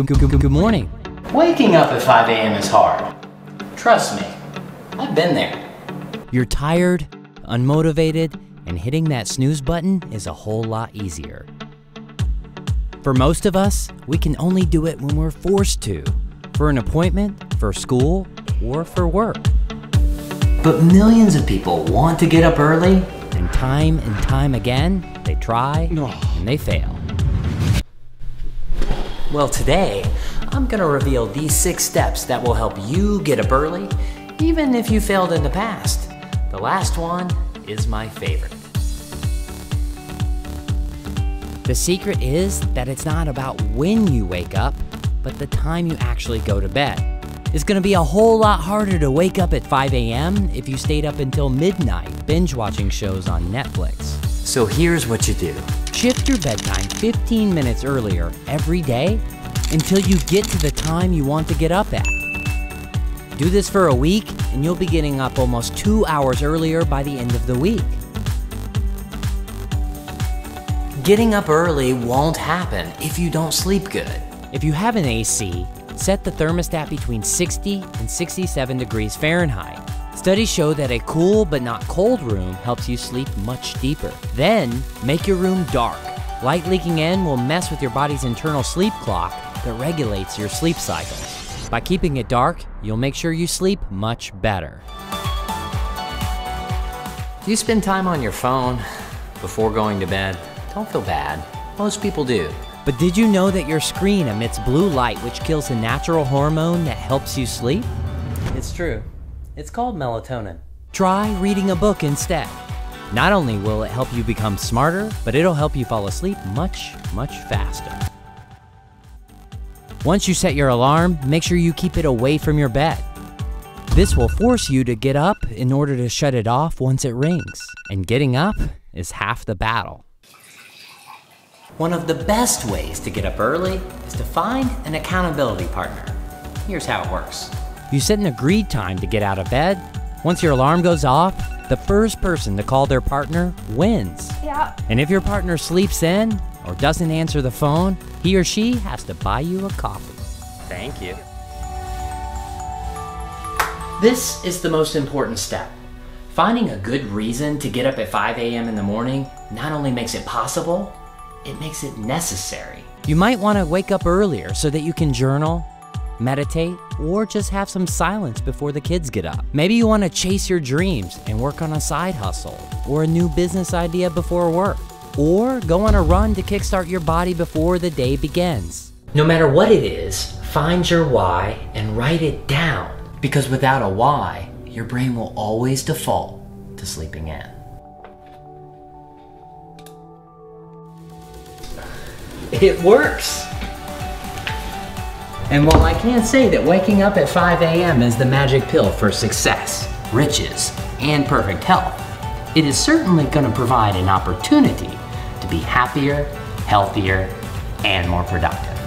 Good, good, good, good morning. Waking up at 5 a.m. is hard. Trust me, I've been there. You're tired, unmotivated, and hitting that snooze button is a whole lot easier. For most of us, we can only do it when we're forced to for an appointment, for school, or for work. But millions of people want to get up early. And time and time again, they try and they fail. Well, today, I'm gonna reveal these six steps that will help you get up early, even if you failed in the past. The last one is my favorite. The secret is that it's not about when you wake up, but the time you actually go to bed. It's gonna be a whole lot harder to wake up at 5 a.m. if you stayed up until midnight binge watching shows on Netflix. So here's what you do Shift your bedtime 15 minutes earlier every day until you get to the time you want to get up at. Do this for a week, and you'll be getting up almost two hours earlier by the end of the week. getting up early won't happen if you don't sleep good. If you have an AC, set the thermostat between 60 and 67 degrees Fahrenheit. Studies show that a cool but not cold room helps you sleep much deeper. Then, make your room dark. Light leaking in will mess with your body's internal sleep clock that regulates your sleep cycles. By keeping it dark, you'll make sure you sleep much better. Do you spend time on your phone before going to bed? Don't feel bad. Most people do. But did you know that your screen emits blue light which kills a natural hormone that helps you sleep? It's true. It's called melatonin. Try reading a book instead. Not only will it help you become smarter, but it'll help you fall asleep much, much faster. Once you set your alarm, make sure you keep it away from your bed. This will force you to get up in order to shut it off once it rings. And getting up is half the battle. One of the best ways to get up early is to find an accountability partner. Here's how it works. You set an agreed time to get out of bed. Once your alarm goes off, the first person to call their partner wins. Yeah. And if your partner sleeps in or doesn't answer the phone, he or she has to buy you a coffee. Thank you. This is the most important step. Finding a good reason to get up at 5 a.m. in the morning not only makes it possible, it makes it necessary. You might want to wake up earlier so that you can journal, meditate, or just have some silence before the kids get up. Maybe you want to chase your dreams and work on a side hustle or a new business idea before work, or go on a run to kickstart your body before the day begins. No matter what it is, find your why and write it down. Because without a why, your brain will always default to sleeping in. It works! And while I can't say that waking up at 5 a.m. is the magic pill for success, riches, and perfect health, it is certainly going to provide an opportunity to be happier, healthier, and more productive.